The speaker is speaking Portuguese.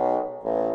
Música